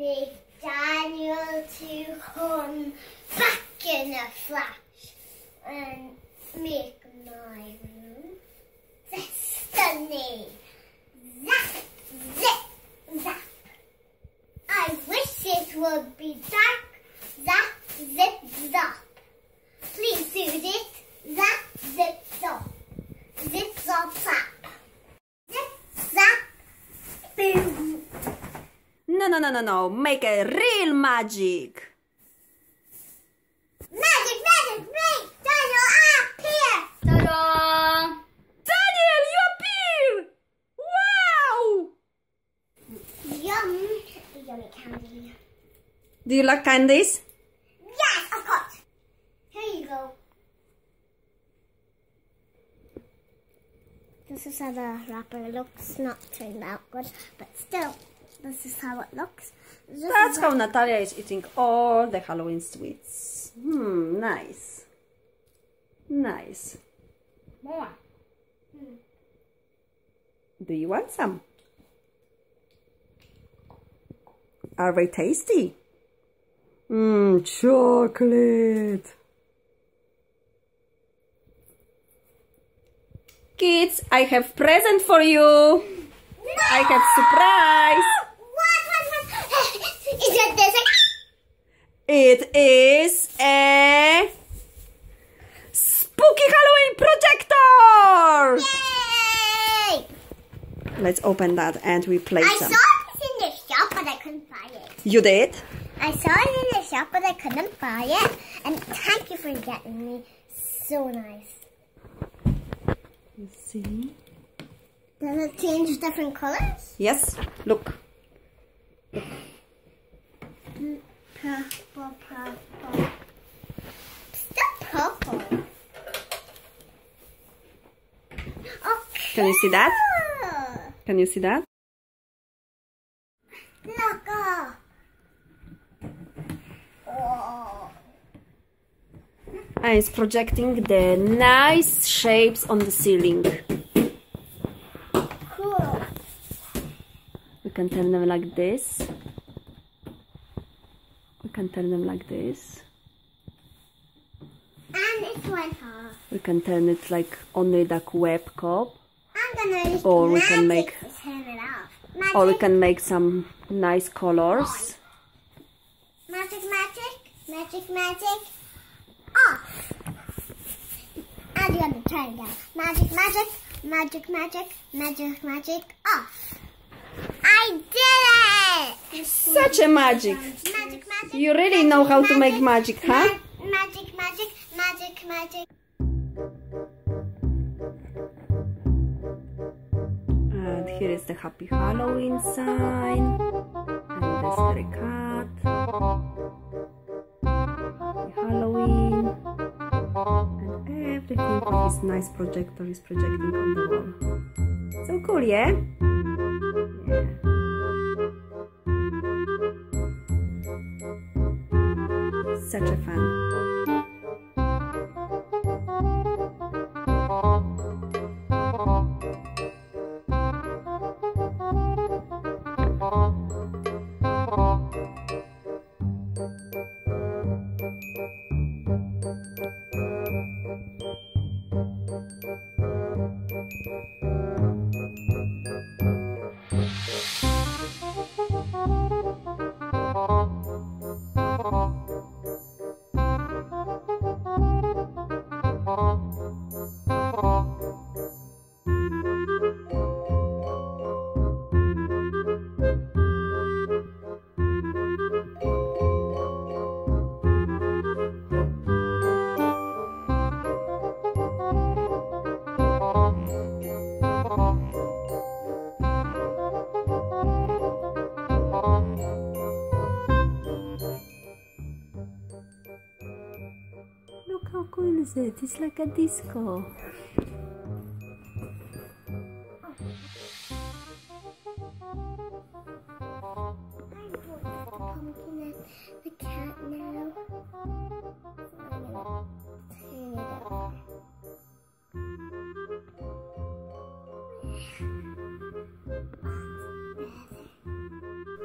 need Daniel to come back in a flash and make my room destiny. Zap, zip, zap. I wish it would be dark. Zap, zip, zap. Please do this. Zap, zip, zap. Zip, zap, zap. Zip, zap. Boom. No, no, no. Make a real magic. Magic, magic, make Daniel here. Ta-da! Daniel, you appear! Wow! Yum. Yummy candy. Do you like candies? Yes, of course. Here you go. This is how the wrapper looks. Not turned out good, but still, this is how it looks. This That's how Natalia is eating all the Halloween sweets. Hmm, nice. Nice. more. Do you want some? Are they tasty? Mmm, chocolate. Kids, I have present for you. I have surprise. Is it this? It is a spooky Halloween projector. Yay! Let's open that and we play I some. saw it in the shop, but I couldn't buy it. You did? I saw it in the shop, but I couldn't buy it. And thank you for getting me. So nice. You see? Does it change different colors? Yes. Look. Purple, purple. Still purple. Okay. Can you see that? Can you see that? Look. Oh. And it's projecting the nice shapes on the ceiling. Cool. We can turn them like this. We can turn them like this. And it went off. We can turn it like only like web cup. I'm gonna use Or we can make- turn it off. Magic, Or we can make some nice colors. magic, magic, magic, magic, off. And you have to turn it down. Magic, magic, magic, magic, magic, magic, off. I did it! Such a magic. You really know how to make magic, huh? ma- Magic, magic, magic, magic. And here is the happy Halloween sign. And the scary cat. Happy Halloween. And everything this nice projector is projecting on the wall. So cool? Yeah. Such a fun. Cool is it? It's like a disco.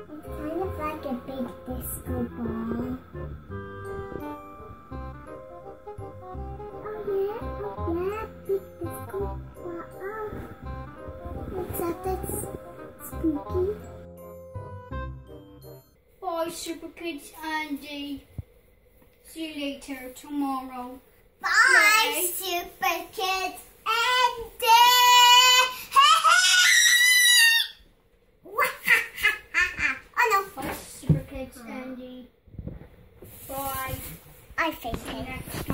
It's kind of like a big disco ball. Bye, Super Kids ND. Uh, see you later tomorrow. Bye, Super Kids ND. Uh, oh no. Bye, Super Kids ND. Uh, bye. I face it.